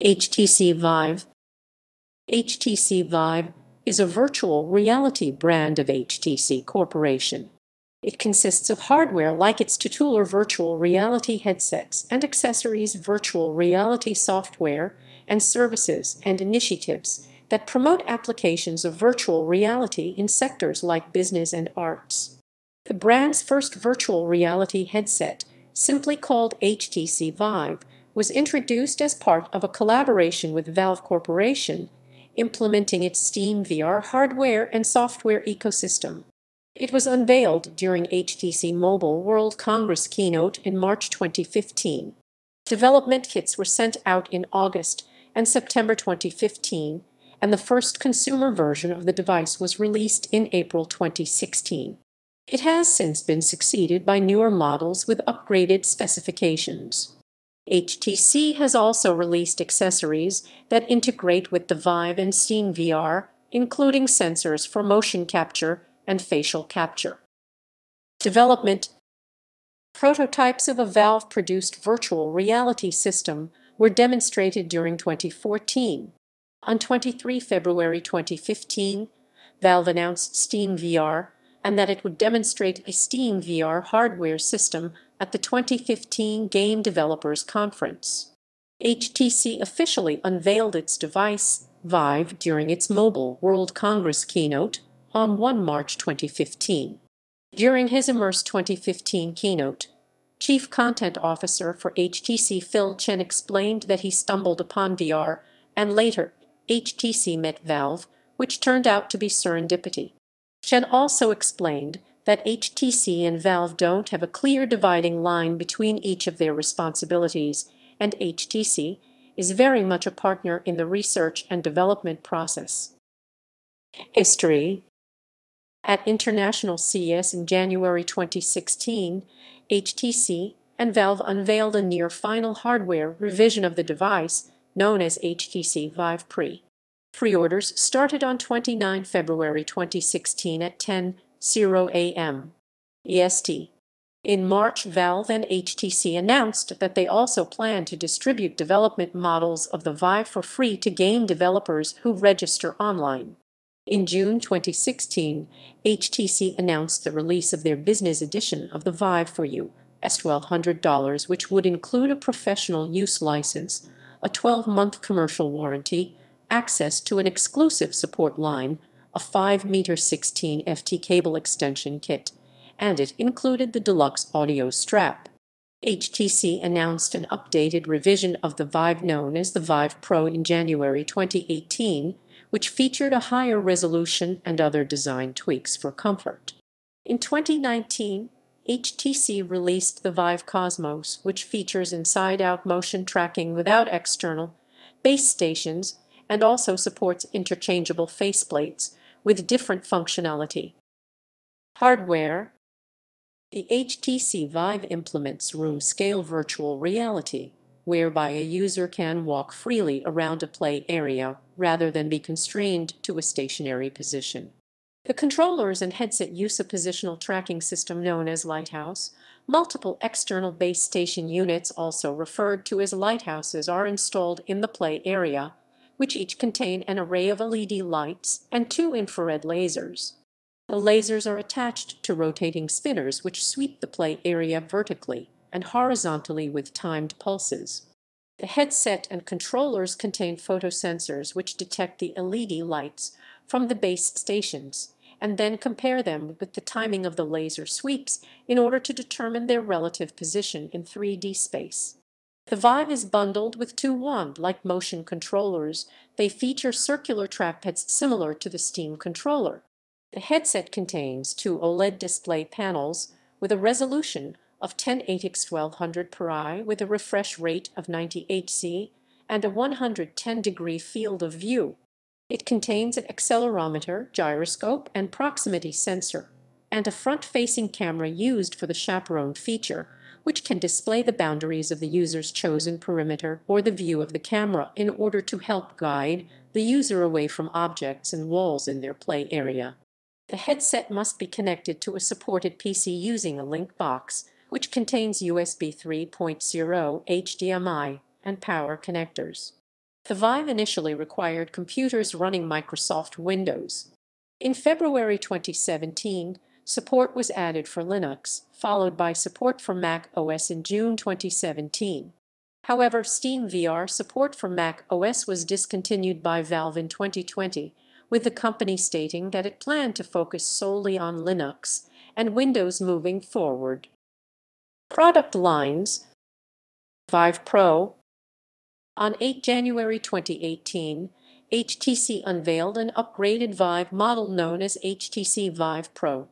HTC Vive HTC Vive is a virtual reality brand of HTC Corporation. It consists of hardware like its titular virtual reality headsets and accessories virtual reality software and services and initiatives that promote applications of virtual reality in sectors like business and arts. The brand's first virtual reality headset, simply called HTC Vive, was introduced as part of a collaboration with Valve Corporation, implementing its Steam VR hardware and software ecosystem. It was unveiled during HTC Mobile World Congress keynote in March 2015. Development kits were sent out in August and September 2015, and the first consumer version of the device was released in April 2016. It has since been succeeded by newer models with upgraded specifications. HTC has also released accessories that integrate with the Vive and Steam VR, including sensors for motion capture and facial capture. Development Prototypes of a Valve-produced virtual reality system were demonstrated during 2014. On 23 February 2015, Valve announced Steam VR and that it would demonstrate a Steam VR hardware system at the 2015 Game Developers Conference. HTC officially unveiled its device, Vive, during its Mobile World Congress keynote on 1 March 2015. During his Immerse 2015 keynote, Chief Content Officer for HTC Phil Chen explained that he stumbled upon VR, and later, HTC met Valve, which turned out to be serendipity. Chen also explained that HTC and Valve don't have a clear dividing line between each of their responsibilities, and HTC is very much a partner in the research and development process. History at International CES in January 2016, HTC and Valve unveiled a near-final hardware revision of the device, known as HTC Vive Pre. Pre-orders started on 29 February 2016 at 10.0 a.m. EST. In March, Valve and HTC announced that they also plan to distribute development models of the Vive for free to game developers who register online. In June 2016, HTC announced the release of their business edition of the Vive for You, S$1,200, which would include a professional use license, a 12-month commercial warranty, access to an exclusive support line, a 5-meter 16 FT cable extension kit, and it included the deluxe audio strap. HTC announced an updated revision of the Vive known as the Vive Pro in January 2018, which featured a higher resolution and other design tweaks for comfort. In 2019, HTC released the Vive Cosmos, which features inside-out motion tracking without external base stations and also supports interchangeable faceplates with different functionality. Hardware The HTC Vive implements room-scale virtual reality, whereby a user can walk freely around a play area rather than be constrained to a stationary position. The controllers and headset use a positional tracking system known as Lighthouse. Multiple external base station units, also referred to as lighthouses, are installed in the play area, which each contain an array of LED lights and two infrared lasers. The lasers are attached to rotating spinners which sweep the play area vertically and horizontally with timed pulses. The headset and controllers contain photosensors which detect the LED lights from the base stations and then compare them with the timing of the laser sweeps in order to determine their relative position in 3D space. The Vive is bundled with two wand-like motion controllers. They feature circular trackpads similar to the Steam controller. The headset contains two OLED display panels with a resolution of 1080x1200 per eye with a refresh rate of 90 Hz and a 110-degree field of view. It contains an accelerometer, gyroscope, and proximity sensor, and a front-facing camera used for the chaperone feature, which can display the boundaries of the user's chosen perimeter or the view of the camera in order to help guide the user away from objects and walls in their play area. The headset must be connected to a supported PC using a link box, which contains USB 3.0, HDMI, and power connectors. The Vive initially required computers running Microsoft Windows. In February 2017, support was added for Linux, followed by support for Mac OS in June 2017. However, SteamVR support for Mac OS was discontinued by Valve in 2020, with the company stating that it planned to focus solely on Linux and Windows moving forward. Product lines Vive Pro On 8 January 2018, HTC unveiled an upgraded Vive model known as HTC Vive Pro.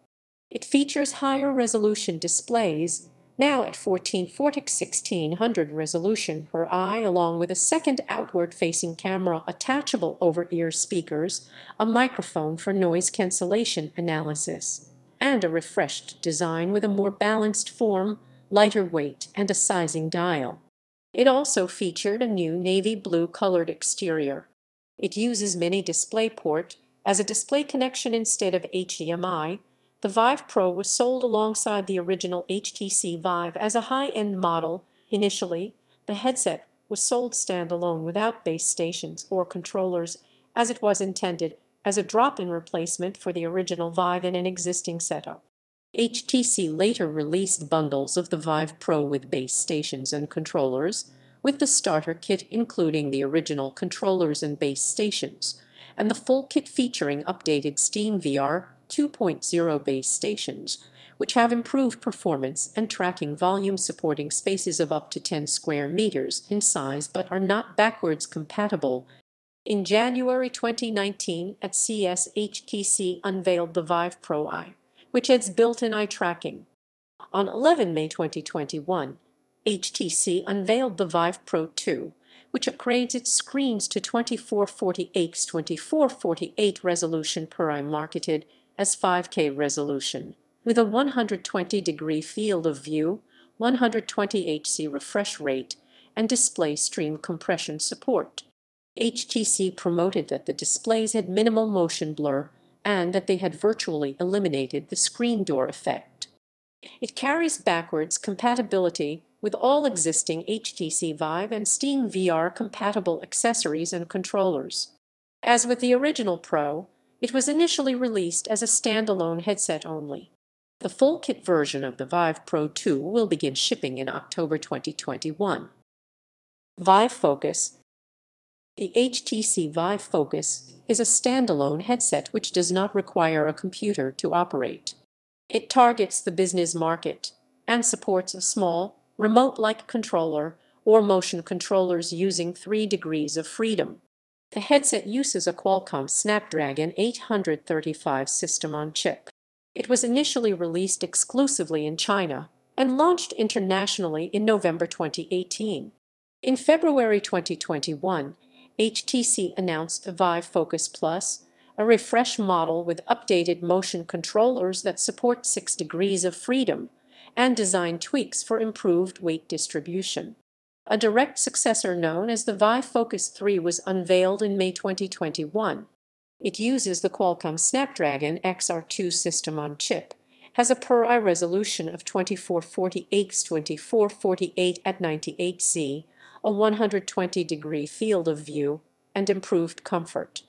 It features higher resolution displays, now at 1440 1600 resolution per eye along with a second outward-facing camera attachable over-ear speakers, a microphone for noise cancellation analysis, and a refreshed design with a more balanced form, lighter weight, and a sizing dial. It also featured a new navy blue colored exterior. It uses mini DisplayPort as a display connection instead of HDMI, the Vive Pro was sold alongside the original HTC Vive as a high-end model. Initially, the headset was sold standalone without base stations or controllers, as it was intended as a drop-in replacement for the original Vive in an existing setup. HTC later released bundles of the Vive Pro with base stations and controllers, with the starter kit including the original controllers and base stations, and the full kit featuring updated SteamVR 2.0 base stations, which have improved performance and tracking volume supporting spaces of up to 10 square meters in size but are not backwards compatible. In January 2019 at CES HTC unveiled the Vive Pro Eye, which adds built-in eye tracking. On 11 May 2021, HTC unveiled the Vive Pro 2, which upgrades its screens to 2440x 2448 resolution per eye marketed as 5K resolution, with a 120-degree field of view, 120 Hz refresh rate, and display stream compression support. HTC promoted that the displays had minimal motion blur and that they had virtually eliminated the screen door effect. It carries backwards compatibility with all existing HTC Vive and Steam VR compatible accessories and controllers. As with the original Pro, it was initially released as a standalone headset only. The full kit version of the Vive Pro 2 will begin shipping in October 2021. Vive Focus The HTC Vive Focus is a standalone headset which does not require a computer to operate. It targets the business market and supports a small, remote-like controller or motion controllers using three degrees of freedom. The headset uses a Qualcomm Snapdragon 835 system on chip. It was initially released exclusively in China and launched internationally in November 2018. In February 2021, HTC announced the Vive Focus Plus, a refresh model with updated motion controllers that support 6 degrees of freedom and design tweaks for improved weight distribution. A direct successor known as the Vive Focus 3 was unveiled in May 2021. It uses the Qualcomm Snapdragon XR2 system on chip, has a per-eye resolution of 2440x2448 at 98Z, a 120-degree field of view, and improved comfort.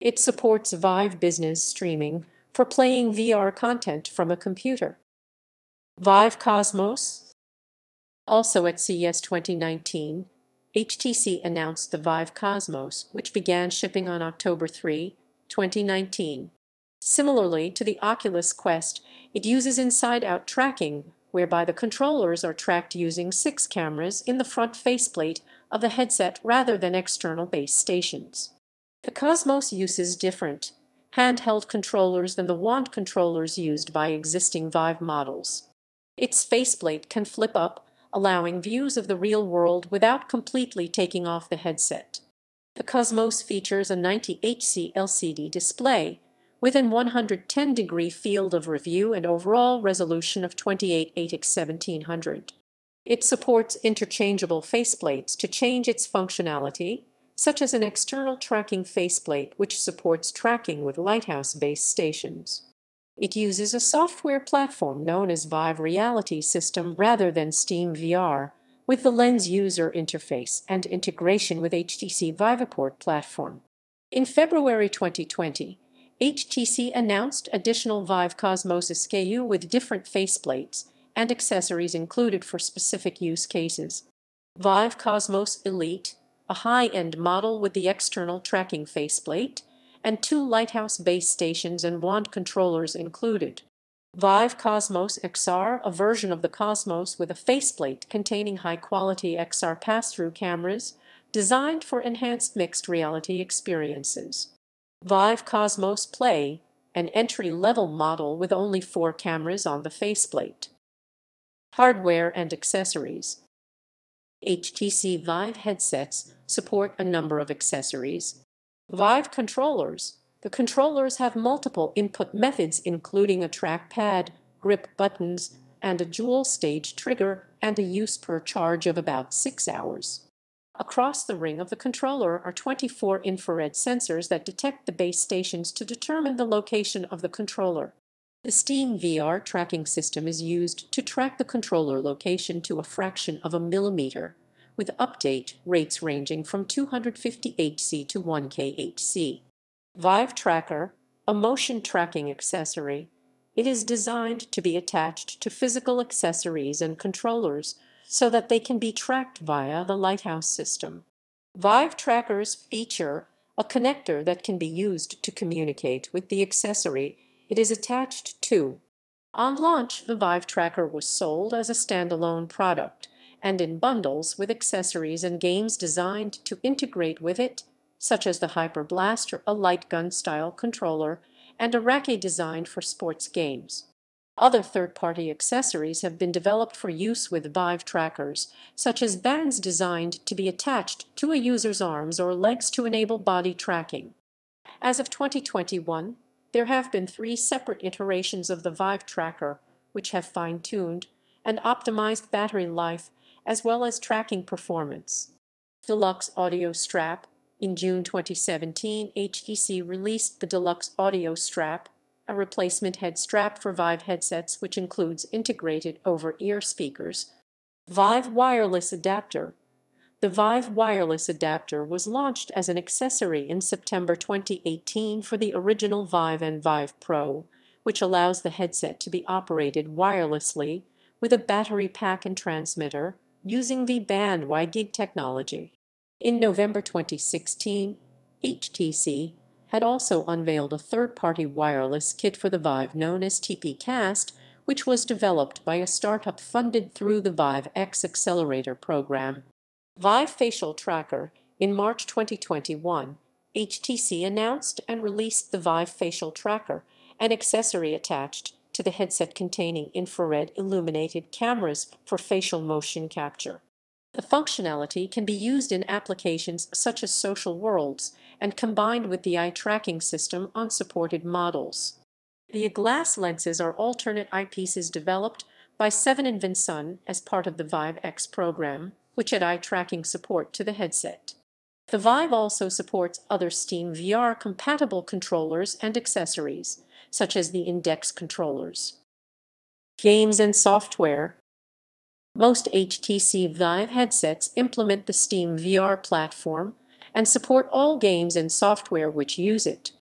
It supports Vive Business streaming for playing VR content from a computer. Vive Cosmos also at CES 2019, HTC announced the Vive Cosmos, which began shipping on October 3, 2019. Similarly to the Oculus Quest, it uses inside-out tracking, whereby the controllers are tracked using six cameras in the front faceplate of the headset rather than external base stations. The Cosmos uses different handheld controllers than the wand controllers used by existing Vive models. Its faceplate can flip up allowing views of the real world without completely taking off the headset. The Cosmos features a 90Hz LCD display with an 110-degree field of review and overall resolution of 28x1700. It supports interchangeable faceplates to change its functionality, such as an external tracking faceplate which supports tracking with Lighthouse base stations. It uses a software platform known as Vive Reality System rather than Steam VR, with the Lens user interface and integration with HTC Viveport platform. In February 2020, HTC announced additional Vive Cosmos SKU with different faceplates and accessories included for specific use cases. Vive Cosmos Elite, a high-end model with the external tracking faceplate, and two Lighthouse base stations and wand controllers included. Vive Cosmos XR, a version of the Cosmos with a faceplate containing high-quality XR pass-through cameras designed for enhanced mixed reality experiences. Vive Cosmos Play, an entry-level model with only four cameras on the faceplate. Hardware and accessories. HTC Vive headsets support a number of accessories. Vive controllers. The controllers have multiple input methods including a trackpad, grip buttons, and a dual-stage trigger and a use per charge of about 6 hours. Across the ring of the controller are 24 infrared sensors that detect the base stations to determine the location of the controller. The Steam VR tracking system is used to track the controller location to a fraction of a millimeter, with update rates ranging from 250 Hz to 1 kHz. Vive Tracker, a motion tracking accessory. It is designed to be attached to physical accessories and controllers so that they can be tracked via the Lighthouse system. Vive Trackers feature a connector that can be used to communicate with the accessory it is attached to. On launch, the Vive Tracker was sold as a standalone product and in bundles with accessories and games designed to integrate with it, such as the Hyper Blaster, a light gun-style controller, and a racket designed for sports games. Other third-party accessories have been developed for use with Vive trackers, such as bands designed to be attached to a user's arms or legs to enable body tracking. As of 2021, there have been three separate iterations of the Vive tracker, which have fine-tuned and optimized battery life as well as tracking performance. Deluxe Audio Strap In June 2017, HTC released the Deluxe Audio Strap, a replacement head strap for Vive headsets which includes integrated over-ear speakers. Vive Wireless Adapter the Vive wireless adapter was launched as an accessory in September 2018 for the original Vive and Vive Pro, which allows the headset to be operated wirelessly with a battery pack and transmitter using V-band WiGig technology. In November 2016, HTC had also unveiled a third-party wireless kit for the Vive known as TPCast, which was developed by a startup funded through the Vive X Accelerator program. Vive Facial Tracker In March 2021, HTC announced and released the Vive Facial Tracker, an accessory attached to the headset containing infrared illuminated cameras for facial motion capture. The functionality can be used in applications such as social worlds and combined with the eye tracking system on supported models. The glass lenses are alternate eyepieces developed by 7invensun as part of the Vive X program which add eye tracking support to the headset. The Vive also supports other Steam VR compatible controllers and accessories, such as the Index controllers. Games and software. Most HTC Vive headsets implement the Steam VR platform and support all games and software which use it.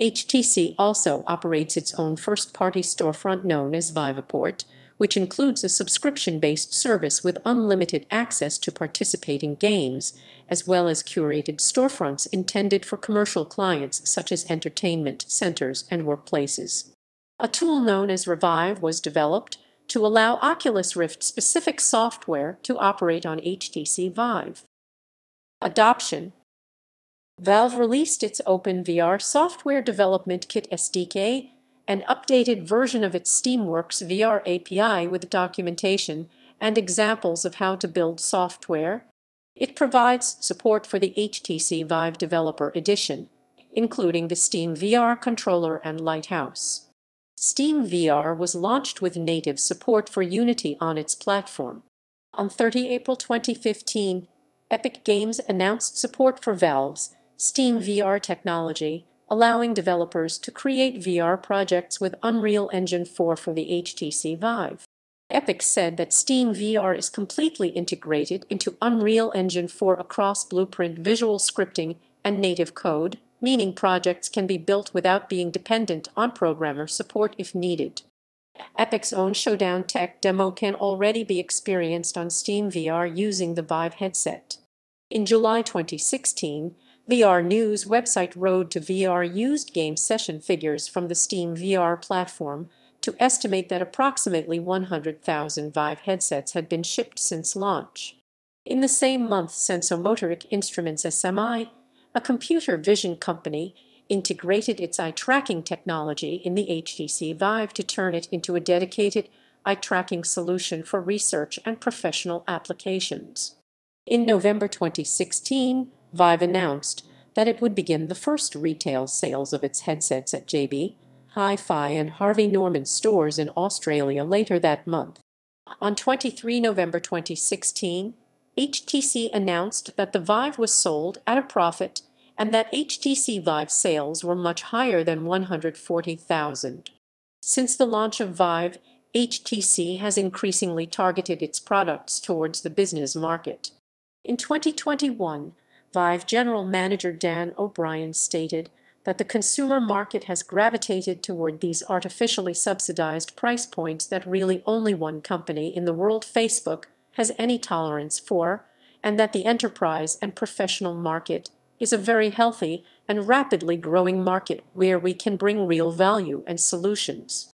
HTC also operates its own first-party storefront known as Viveport, which includes a subscription-based service with unlimited access to participating games, as well as curated storefronts intended for commercial clients such as entertainment centers and workplaces. A tool known as Revive was developed to allow Oculus Rift-specific software to operate on HTC Vive. Adoption Valve released its OpenVR software development kit SDK an updated version of its Steamworks VR API with documentation and examples of how to build software. It provides support for the HTC Vive Developer Edition, including the Steam VR controller and Lighthouse. Steam VR was launched with native support for Unity on its platform. On 30 April 2015, Epic Games announced support for Valve's Steam VR technology allowing developers to create VR projects with Unreal Engine 4 for the HTC Vive. Epic said that Steam VR is completely integrated into Unreal Engine 4 across Blueprint visual scripting and native code, meaning projects can be built without being dependent on programmer support if needed. Epic's own Showdown Tech demo can already be experienced on Steam VR using the Vive headset. In July 2016, VR News website Road to VR used game session figures from the Steam VR platform to estimate that approximately 100,000 Vive headsets had been shipped since launch. In the same month, Sensomotoric Instruments SMI, a computer vision company, integrated its eye tracking technology in the HTC Vive to turn it into a dedicated eye tracking solution for research and professional applications. In November 2016, Vive announced that it would begin the first retail sales of its headsets at JB Hi-Fi and Harvey Norman stores in Australia later that month. On 23 November 2016, HTC announced that the Vive was sold at a profit and that HTC Vive sales were much higher than 140,000. Since the launch of Vive, HTC has increasingly targeted its products towards the business market. In 2021, Vive General Manager Dan O'Brien stated that the consumer market has gravitated toward these artificially subsidized price points that really only one company in the world, Facebook, has any tolerance for, and that the enterprise and professional market is a very healthy and rapidly growing market where we can bring real value and solutions.